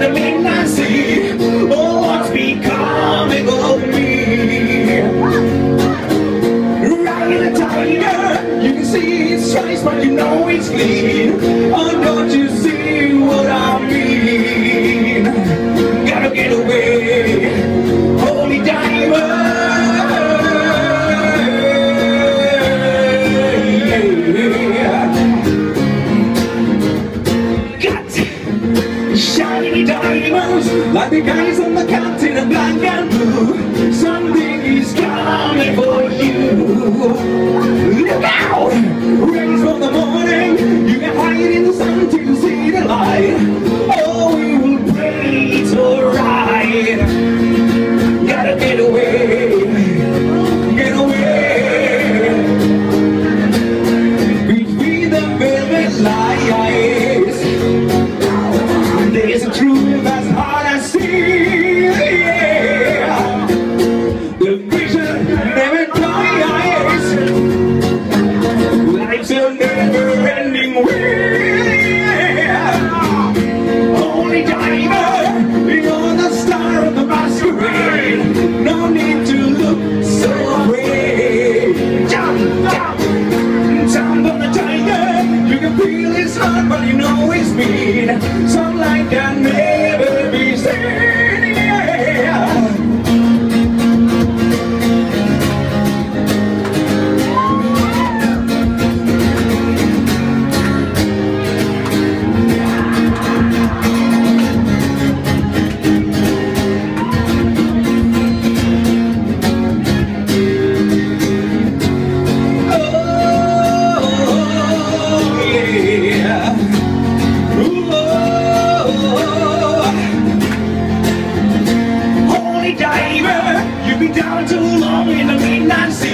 the midnight sea. Oh, what's becoming of me? Riding tiger, you can see its stripes, but you know it's clean. Like the guys on the counting black and blue Something is coming for you Look out! hard, but you know it's mean. Some like that. baby. You'd be down too long in the midnight sea.